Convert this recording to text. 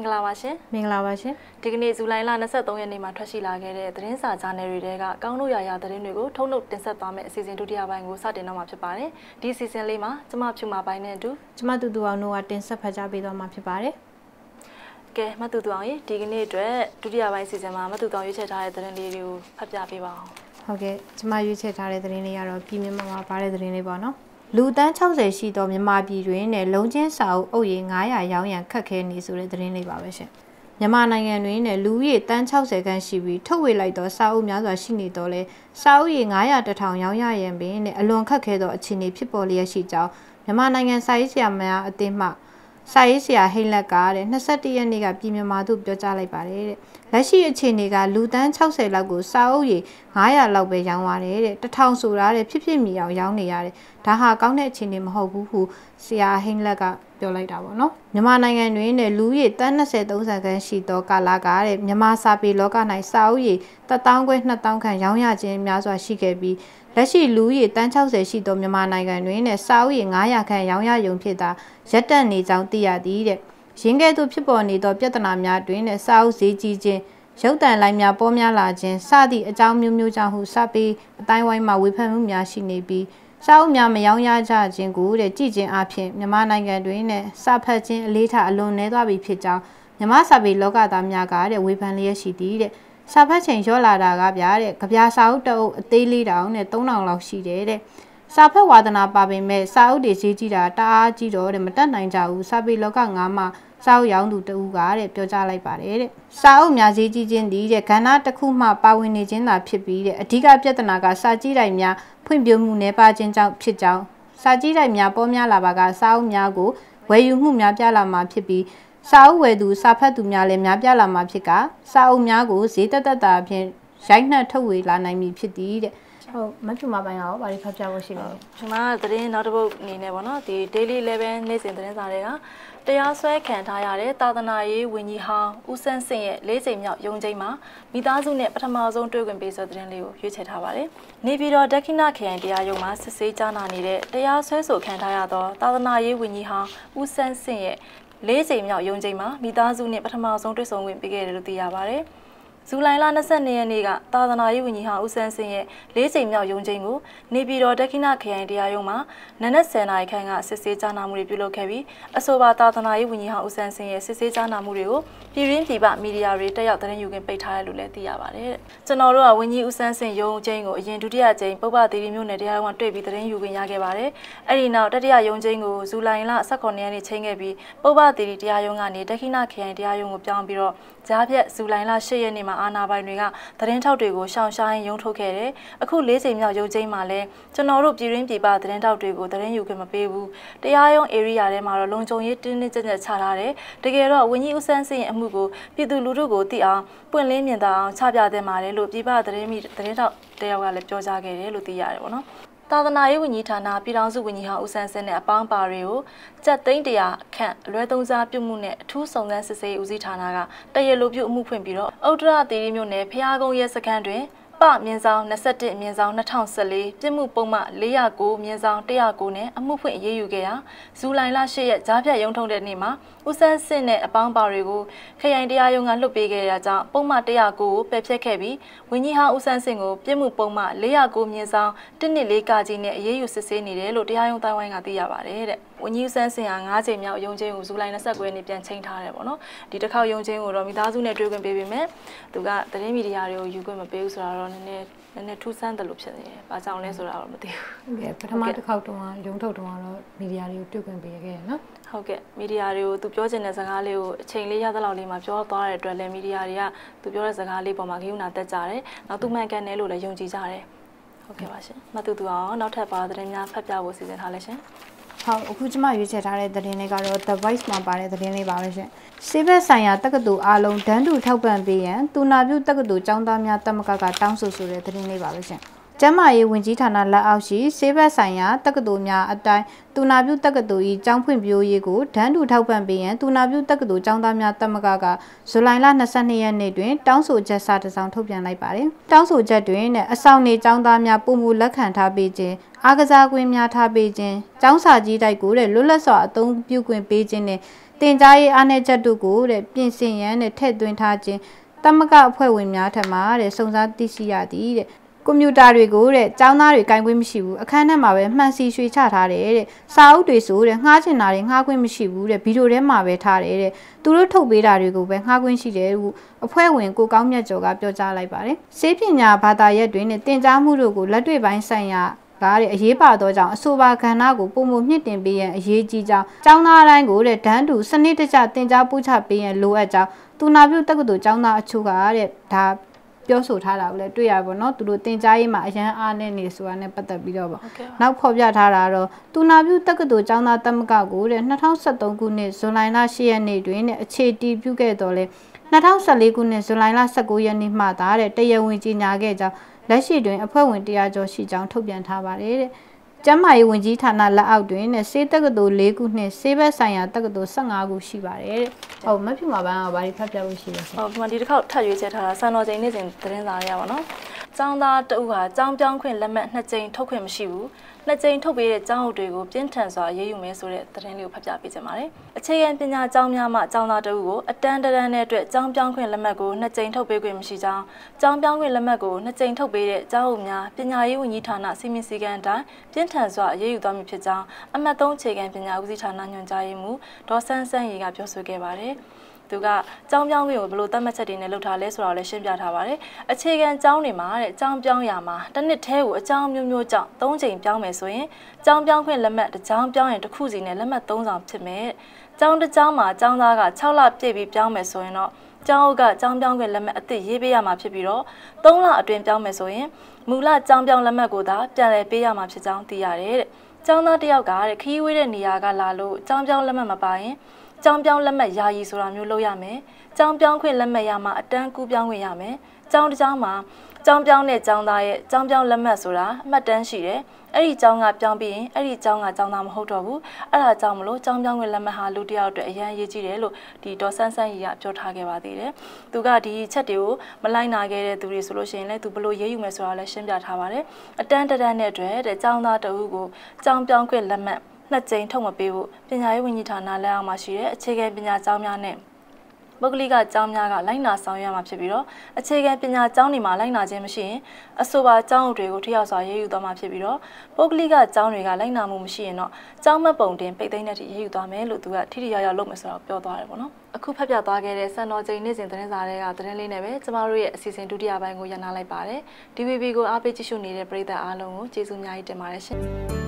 မင်္ဂလာပါရှင်မင်္ဂလာပါရှင်ဒီကနေ့ဇူလိုင်လ23ရက်နေ့မှာထွက်ရှိလာခဲ့တဲ့သတင်းစာဂျာနယ်တွေတဲကကောင်းလို့ရရသတင်းတွေကိုထုတ်လုပ်တင်ဆက်သွားမယ့်အစီအစဉ်ဒုတိယပိုင်းကိုစတင်တော့မှာဖြစ်ပါတယ်ဒီအစီအစဉ်လေးမှာကျမဖြူမာပိုင်းနဲ့အတူကျမတူတူအောင်တို့ကတင်ဆက်ဖတ်ကြားပေးသွားမှာဖြစ်ပါတယ်ကဲမတူတူအောင်ရေဒီကနေ့အတွက်ဒုတိယပိုင်းအစီအစဉ်မှာမတူတူအောင်ရွေးချယ်ထားတဲ့သတင်းလေးတွေကိုဖတ်ပြပေးပါအောင်ဟုတ်ကဲ့ကျမရွေးချယ်ထားတဲ့သတင်းလေးကတော့ပြည်မြန်မာမှာပါတဲ့သတင်းလေးပေါ့နော် လူတန်း60ရှိသောမြန်မာပြည်တွင်နဲ့လုံချင်းစာအုပ်အုပ်ရည်900ရောင်းရန်ခက်ခဲနေဆိုတဲ့သတင်းလေးပါပဲရှင်မြန်မာနိုင်ငံတွင်နဲ့လူဦးရေတန်း60ခန်းရှိပြီးထုတ်ဝေလိုက်သောစာအုပ်များစွာရှိနေတော့လဲစာအုပ်ရည်900တထောင်ရောင်းရရန်ပင်နဲ့အလွန်ခက်ခဲသောအခြေအနေဖြစ်ပေါ်လျက်ရှိကြောင်းမြန်မာနိုင်ငံစာရေးဆရာများအသင်းမှ စာရေးဆရာဟိလက်ကတဲ့21ရက်နေ့ကပြည်မြန်မာသို့ပြောကြားလိုက်ပါတယ်တဲ့လက်ရှိအခြေအနေကလူတန်း60လောက်ကိုစာအုပ်ရည်900လောက်ပဲရောင်းရတယ်တဲ့တထောင်ဆိုတာတဲ့ဖြစ်ဖြစ်မြည်အောင်ရောင်းနေရတယ်ဒါဟာကောင်းတဲ့အခြေအနေမဟုတ်ဘူးဟုဆရာဟိလက်က ပြောလိုက်တာပေါ့နော်မြန်မာနိုင်ငံတွင်တဲ့လူရည်တန်း20 30ခန်းရှိသောကာလကတဲ့မြန်မာစာပေလောက၌စာအုပ်ရည်1000ခွဲ2000ခန့်ရောင်းရခြင်းများစွာရှိခဲ့ပြီးလက်ရှိလူရည်တန်း60ရှိသောမြန်မာနိုင်ငံတွင်နဲ့စာအုပ်ရည်900ခန့်ရောင်းရယုံဖြစ်တာရက်တက်နေကြောင်းသိရသည်တဲ့ရင်းကဲ့သို့ဖြစ်ပေါ်နေသောပြဿနာများတွင်နဲ့စာအုပ်ဈေးကြီးခြင်းရုပ်တံလိုင်းများပေါ်များလာခြင်းစသည့်အကြောင်းမျိုးမျိုးကြောင့်ဟုစပေးအတိုင်းဝိုင်းမှာဝေဖန်မှုများရှိနေပြီး စာအုပ်များမယောင်းရကြခြင်းကိုတဲ့ကြည်ခြင်းအပြင်မြန်မာနိုင်ငံတွင်နဲ့စာဖတ်ခြင်းအလေးထားအလွန်နည်းသွားပြီဖြစ်ကြောင်းမြန်မာစာပေလောကသားများကတဲ့ဝေဖန်လျက်ရှိသည်တဲ့စာဖတ်ချိန်ရော့လာတာကဗျာတဲ့ကြပြစာအုပ်တအုပ်အသေးလေးတောင်နဲ့3000လောက်ရှိတယ်တဲ့စာဖတ်ဝါဒနာပါပေမဲ့စာအုပ်တွေဈေးကြီးတာတအားကြီးတော့တဲ့မတက်နိုင်ကြဘူးစာပေလောကငါးမှာ စာအုပ်ရောင်းသူတဦးကတဲ့ပြောကြားလိုက်ပါတယ်တဲ့စာအုပ်များဈေးကြီးခြင်းဒီတဲ့ကဏ္ဍတစ်ခုမှပါဝင်နေခြင်းသာဖြစ်ပြီးတဲ့အဓိကပြဿနာကစာကြည့်တိုင်းများဖွံ့ဖြိုးမှုနှဲပါခြင်းကြောင့်ဖြစ်ကြောင်းစာကြည့်တိုင်းများပေါ်များလာပါကစာအုပ်များကိုဝယ်ယူမှုများပြလာမှာဖြစ်ပြီးစာအုပ်ဝယ်သူစာဖတ်သူများလည်းများပြလာမှာဖြစ်ကစာအုပ်များကိုဈေးတက်တက်တာအပြင် ရိုက်နှက်ထုတ်ဝေလာနိုင်ပြီဖြစ်သည်တဲ့ဟုတ်မထူမပိုင်းရောဗာဒီဖတ်ပြဖို့ရှိတယ်ဒီမှာသတင်းနောက်တစ်ပုတ်အနေနဲ့ပေါ့နော်ဒီ daily level နေ့စဉ်သတင်းစာတွေကတရားစွဲခံထားရတဲ့သာသနာရေးဝန်ကြီးဟောင်းဦးစန်းစင်ရဲ့၄ချိန်မြောက်ရုံးချိန်မှာမိသားစုနဲ့ပထမဆုံးတွေ့ခွင့်ပေးဆိုတဲ့သတင်းလေးကိုရွေးချယ်ထားပါတယ်။နေပြည်တော်ဒက္ခိဏခရိုင်တရားရုံးမှာစစ်ဆေးကြားနာနေတဲ့တရားစွဲဆိုခံထားရသောသာသနာရေးဝန်ကြီးဟောင်းဦးစန်းစင်ရဲ့၄ချိန်မြောက်ရုံးချိန်မှာမိသားစုနဲ့ပထမဆုံးတွေ့ဆုံခွင့်ပေးခဲ့တယ်လို့သိရပါတယ်။ ဇူလိုင်လ22ရက်နေ့ကသာသနာရေးဝန်ကြီးဟောင်းဦးစန်းစင်ရဲ့၄ချိန်မြောက်ရုံးချိန်ကိုနေပြည်တော်ဒက္ခိဏခရိုင်တရားရုံးမှာနနက်10:00နာရီခန့်ကစစ်ဆေးကြားနာမှုတွေပြုလုပ်ခဲ့ပြီးအဆိုပါသာသနာရေးဝန်ကြီးဟောင်းဦးစန်းစင်ရဲ့စစ်ဆေးကြားနာမှုတွေကိုပြည်ရင်းပြည်ပမီဒီယာတွေတက်ရောက်သတင်းယူခွင့်ပိတ်ထားတယ်လို့လည်းသိရပါတယ်။ကျွန်တော်တို့ကဝန်ကြီးဦးစန်းစင်ရုံးချိန်ကိုအရင်ဒုတိယချိန်ပုပ္ပသီရိမြို့နယ်တရားရုံးကတွေ့ပြီးသတင်းယူခွင့်ရခဲ့ပါတယ်။အဲ့ဒီနောက်တတိယရုံးချိန်ကိုဇူလိုင်လ18ရက်နေ့ချိန်ခဲ့ပြီးပုပ္ပသီရိတရားရုံးကနေဒက္ခိဏခရိုင်တရားရုံးကိုပြောင်းပြီးတော့ကြားဖြတ်ဇူလိုင်လ10ရက်နေ့မှာအာနာပိုင်တွေကသတင်းထောက်တွေကိုရှောင်ရှားရင်ရုံထုတ်ခဲ့တယ်။အခု၄ချိန်မြောက်ရုံးချိန်မှာလည်းကျွန်တော်တို့ပြည်ရင်းပြည်ပသတင်းထောက်တွေကိုသတင်းယူခွင့်မပေးဘူး။တရားရုံး area ထဲမှာတော့လုံခြုံရေးတင်းတင်းကြပ်ကြပ်ချထားတယ်။တကယ်တော့ဝင်းကြီးဦးစန်းစင်ရဲ့အမှုကိုပြည်သူလူထုကိုသိအောင်ပွင့်လင်းမြင်သာအောင်ချပြသင့်ပါတယ်လို့ပြည်ပသတင်းမီသတင်းထောက်တယောက်ကလည်းပြောကြားခဲ့တယ်လို့သိရတယ်ပေါ့နော်။ သာသနာရေးဝန်ကြီးဌာနပြည်ထောင်စုဝန်ကြီးဟောင်းဦးဆန်းစင်းနဲ့အပေါင်းပါတွေကိုကြက်သိန်းတရာခန့်အလွဲသုံးစားပြုမှုနဲ့အထူးစုံစမ်းစစ်ဆေးဦးစီးဌာနကတရလိုပြုအမှုဖွင့်ပြီးတော့ဥတ္တရသီရိမြို့နယ်ဖျားကုန်းရဲစခန်းတွင် ပမြင်းဆောင်21မြင်းဆောင်2014ပြစ်မှုပုံမှ409မြင်းဆောင်109နဲ့အမှုဖွင့်အရေးယူခဲ့ရာဇူလိုင်လ10ရက်ကြားဖြတ်ရုံးထုံးတဲ့နေ့မှာဦးဆန်းစစ်နဲ့အပေါင်းပါတွေကိုခရိုင်တရားရုံးကလွှတ်ပေးခဲ့ရကြောင်းပုံမှ109ကိုပယ်ဖျက်ခဲ့ပြီးဝင်းကြီးဟောင်းဦးဆန်းစစ်ကိုပြစ်မှုပုံမှ409မြင်းဆောင်114ကကြီးနဲ့အရေးယူစစ်ဆေးနေတယ်လို့တရားရုံးတိုင်းဝိုင်းကသိရပါတယ်တဲ့ဝင်းကြီးဆန်းစင်ဟာ9ချိန်မြောက်ရုံးချင်းကိုဇူလိုင်29ရက်နေ့ပြန်ချိန်ထားတယ်ပေါ့နော်ဒီတစ်ခေါက်ရုံးချင်းကိုတော့မိသားစုနဲ့တွေ့ခွင့်ပေးပေမဲ့သူကသတင်းမီဒီယာတွေကိုယူခွင့်မပေးဘူးဆိုတာတော့နည်းနည်းနည်းနည်းထူးဆန်းတယ်လို့ဖြစ်နေတယ်။ဘာကြောင့်လဲဆိုတာတော့မသိဘူး။ဟုတ်ကဲ့ပထမတစ်ခေါက်တုန်းကရုံးထုတ်တုန်းကတော့မီဒီယာတွေကိုတွေ့ခွင့်ပေးခဲ့ရနော်။ဟုတ်ကဲ့မီဒီယာတွေကိုသူပြောချင်တဲ့စကားလေးကိုအချိန်လေးရသလောက်လေးမှာပြောသွားတဲ့အတွက်လည်းမီဒီယာတွေကသူပြောတဲ့စကားလေးပေါ်မှာဂရုဏာတက်ကြတယ်။နောက်သူမှန်ကန်တယ်လို့လည်းယုံကြည်ကြတယ်။ဟုတ်ကဲ့ပါရှင်။မတူတူအောင်နောက်ထပ်ပါသတင်းများဖတ်ပြဖို့စီစဉ်ထားလဲရှင်။ဟုတ်အခုကျမရွေးချယ်ထားတဲ့သတင်းလေးကတော့ The Voice မှာပါတဲ့သတင်းလေးပါပဲရှင်။ဆေးဘက်ဆိုင်ရာတက္ကသိုလ်အားလုံးဒန်းတူထောက်ပံ့ပေးရန်တူနာပြုတက္ကသိုလ်ကျောင်းသားများတက်မကကတောင်းဆိုဆိုတဲ့သတင်းလေးပါပဲရှင်။ ကျန်းမာရေးဝန်ကြီးဌာနလက်အောက်ရှိဆေးဘက်ဆိုင်ရာတက္ကသိုလ်များအတိုင်းတူနာပြုတက္ကသိုလ်၏ကျောင်းဖွင့်ပြိုးရေးကိုဒန်းတူထောက်ပံ့ပေးရန်တူနာပြုတက္ကသိုလ်ကျောင်းသားများတက်မကကဇူလိုင်လ22ရက်နေ့တွင်တောင်းဆိုချက်စာတစ်စောင်ထုတ်ပြန်လိုက်ပါတယ်။တောင်းဆိုချက်တွင်အဆောင်နေကျောင်းသားများပုံမူလက်ခံထားပေးခြင်းအားကစားကွင်းများထားပေးခြင်းကျောင်းစာကြီးတိုက်ကိုတဲ့လွတ်လပ်စွာအသုံးပြုခွင့်ပေးခြင်းနဲ့တင် जा ရေးအားနည်းချက်တို့ကိုတဲ့ပြင်ဆင်ရန်နဲ့ထည့်သွင်းထားခြင်းတမကအဖွဲ့ဝင်များထံမှတဲ့စုံစမ်းသိရှိရသည်တဲ့ ကွန်ပျူတာတွေကိုတဲ့ចောင်းသားတွေကင်ခွင့်မရှိဘူးအခန်းထဲမှာပဲမှန်စီရွှေချထားတယ်တဲ့စာအုပ်တွေဆိုတဲ့ငှားချင်တာတွေငှားခွင့်မရှိဘူးတဲ့ဗီဒီယိုထဲမှာပဲထားတယ်တဲ့သူတို့ထုတ်ပေးတာတွေကိုပဲငှားခွင့်ရှိတယ်လို့အဖွဲ့ဝင်ကိုကောင်းမြတ်ကျော်ကပြောကြားလိုက်ပါတယ်စေးပညာဘာသာရပ်တွေနဲ့တင် जा မှုတို့ကိုလက်တွေ့ပိုင်းဆိုင်ရာကားတဲ့အရေးပါသောကြောင့်အဆိုပါကဏ္ဍကိုပုံမမြင့်တင်ပေးရန်အရေးကြီးကြောင်းចောင်းသားတိုင်းကိုတဲ့ဒန်းတူစနစ်တကျတင် जा ပို့ချပေးရန်လိုအပ်ကြောင်းသူနာပြုတက္ကသိုလ်ចောင်းသားအချို့ကတဲ့ဒါ ပြောဆိုထားတာကိုလည်းတွေ့ရပါတော့သူတို့တင် जा ရေးမှာအရန်အားနေနေဆိုတာနဲ့ပတ်သက်ပြီးတော့ပေါ့နောက်ဖော်ပြထားတာတော့သူနာပြုတက္ကသိုလ်ចောင်းသားတက်မကကိုတဲ့2023ခုနှစ်ဇွန်လ10ရက်နေ့တွင်တဲ့အခြေတည်ပြုခဲ့တော်လဲ2014ခုနှစ်ဇူလိုင်လ19ရက်နေ့မှသာတဲ့တရားဝင်ကြေညာခဲ့ကြောင်းလက်ရှိတွင်အဖွဲ့ဝင်တရားကျော်ရှိကြောင်းထုတ်ပြန်ထားပါတယ်တဲ့ ကျမ်းမာရေးဝန်ကြီးဌာနလက်အောက်တွင်နဲ့စေတက္ကသိုလ်၄ခုနှင့်စေဘက်ဆိုင်ရာတက္ကသိုလ်15ခုရှိပါတယ်တဲ့။ဟုတ်မဖြူမှာပန်းကဘာတွေဖတ်ပြဖို့ရှိလဲဆိုဟုတ်ဒီမှာဒီတစ်ခေါက်ထပ်ရွေးချယ်ထားတာစံတော်ချိန်နေ့စဉ်သတင်းစာရပါတော့။ ចောင်းသားတဦးဟာចောင်းပြောင်းခွင့်လက်မှတ်နှစ်ကြိမ်ထုတ်ခွင့်မရှိဘူး။နှစ်ကြိမ်ထုတ်ပေးတဲ့ကျောင်းအုပ်တွေကိုပြင်းထန်စွာရေးယူမယ်ဆိုတဲ့သတင်းလေးကိုဖတ်ပြပေးချင်ပါတယ်။အခြေခံပညာကျောင်းများမှကျောင်းသားတဦးကိုအတန်းတန်းတဲ့အတွက်ကျောင်းပြောင်းခွင့်လက်မှတ်ကိုနှစ်ကြိမ်ထုတ်ပေးခွင့်မရှိကြောင်းကျောင်းပြောင်းခွင့်လက်မှတ်ကိုနှစ်ကြိမ်ထုတ်ပေးတဲ့ကျောင်းအုပ်များပညာရေးဝန်ကြီးဌာနစီမံစည်းကမ်းအတိုင်းပြင်းထန်စွာရေးယူသွားမည်ဖြစ်ကြောင်းအမှတ်3အခြေခံပညာဦးစီးဌာနညွှန်ကြားရေးမှူးဒေါ်ဆန်းဆန်းရီကပြောဆိုခဲ့ပါတယ်။ သူကကြောင်းပြောင်းခွင့်ကိုဘယ်လိုသတ်မှတ်ချက်တွေနဲ့လုပ်ထားလဲဆိုတာကိုလည်းရှင်းပြထားပါတယ်။အခြေခံကြောင်းတွေမှာတဲ့ကြောင်းပြောင်းရမှာတစ်နှစ်တည်းကိုအကြောင်းမျိုးမျိုးကြောင့်၃ချိန်ပြောင်းမယ်ဆိုရင်ကြောင်းပြောင်းခွင့်လက်မှတ်တစ်ကြောင်းပြောင်းရင်တစ်ခုစီနဲ့လက်မှတ်၃ဆောင်ဖြစ်မယ်။ကြောင်းတစ်ကြောင်းမှာကြောင်းသားက6လပြည့်ပြီးပြောင်းမယ်ဆိုရင်တော့ကျောင်းအုပ်ကကျောင်းပြောင်းခွင့်လက်မှတ်အသစ်ရေးပေးရမှာဖြစ်ပြီးတော့3လအတွင်းပြောင်းမယ်ဆိုရင်မူလကျောင်းပြောင်းလက်မှတ်ကိုသာပြန်လည်ပေးရမှာဖြစ်ကြောင်းသိရတယ်တဲ့။ကျောင်းသားတယောက်ကတဲ့ခီးဝေးတဲ့နေရာကလာလို့ကျောင်းပြောင်းလက်မှတ်မပါရင် ကြောင်းပြောင်းလက်မှတ်ယာယီဆိုတာမျိုးလုပ်ရမယ်။ကြောင်းပြောင်းခွင့်လက်မှတ်ရမှာအတန်းကူးပြောင်းခွင့်ရမယ်။ကြောင်းတစ်ကြောင်းမှာကြောင်းပြောင်းတဲ့ကြောင်းသားရဲ့ကြောင်းပြောင်းလက်မှတ်ဆိုတာအမှတ်တမ်းရှိတယ်။အဲ့ဒီကြောင်းကပြောင်းပြီးရင်အဲ့ဒီကြောင်းကကြောင်းသားမဟုတ်တော့ဘူး။အဲ့ဒါကြောင့်မလို့ကြောင်းပြောင်းခွင့်လက်မှတ်ဟာလူတစ်ယောက်အတွက်အရန်ရေးကြည့်တယ်လို့ဒီဒေါ်ဆန်းဆန်းကြီးကပြောထားခဲ့ပါသေးတယ်။သူကဒီချက်တွေကိုမလိုက်နာခဲ့တဲ့သူတွေဆိုလို့ရှိရင်လည်းသူဘလို့ရေးယူမယ်ဆိုတာလည်းရှင်းပြထားပါတယ်။အတန်းတန်းနဲ့အတွက်တဲ့ကြောင်းသားတအုပ်ကိုကြောင်းပြောင်းခွင့်လက်မှတ် နှစ်ကြိမ်ထုတ်မပေးဖို့ပညာရေးဝန်ကြီးဌာနလက်အောက်မှာရှိတဲ့အခြေခံပညာကျောင်းများနဲ့ပုဂ္ဂလိကကျောင်းများကလိုက်နာဆောင်ရွက်မှာဖြစ်ပြီးတော့အခြေခံပညာကျောင်းတွေမှာလိုက်နာခြင်းမရှိရင်အဆိုပါကျောင်းအုပ်တွေကိုထိရောက်စွာရေးယူသွားမှာဖြစ်ပြီးတော့ပုဂ္ဂလိကကျောင်းတွေကလိုက်နာမှုမရှိရင်တော့ကျောင်းမပုံတင်ပိတ်သိမ်းတဲ့ထိရေးယူသွားမယ်လို့သူကထိထိရောက်ရောက်လုပ်မယ်ဆိုတော့ပြောသွားတယ်ပေါ့နော်အခုဖတ်ပြသွားခဲ့တဲ့စံတော်ချိန်နေ့စဉ်သတင်းစာတွေကသတင်းလေးနဲ့ပဲကျမတို့ရဲ့အစီအစဉ်ဒုတိယပိုင်းကိုရန်နာလိုက်ပါတယ် DVB ကိုအားပေးကြည့်ရှုနေတဲ့ပရိသတ်အားလုံးကိုကျေးဇူးအများကြီးတင်ပါတယ်ရှင်